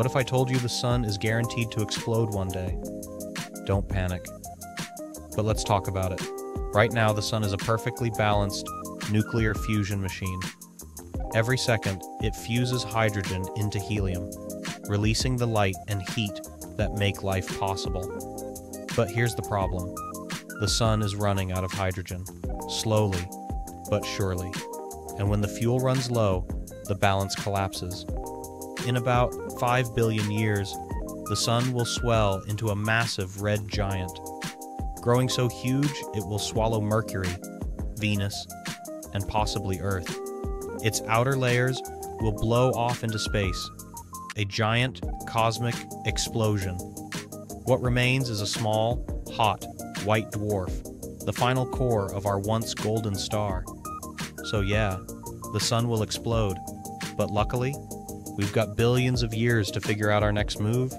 What if I told you the sun is guaranteed to explode one day? Don't panic. But let's talk about it. Right now, the sun is a perfectly balanced nuclear fusion machine. Every second, it fuses hydrogen into helium, releasing the light and heat that make life possible. But here's the problem the sun is running out of hydrogen, slowly but surely. And when the fuel runs low, the balance collapses. In about 5 billion years, the sun will swell into a massive red giant. Growing so huge, it will swallow Mercury, Venus, and possibly Earth. Its outer layers will blow off into space, a giant cosmic explosion. What remains is a small, hot, white dwarf, the final core of our once golden star. So, yeah, the sun will explode, but luckily, we've got billions of years to figure out our next move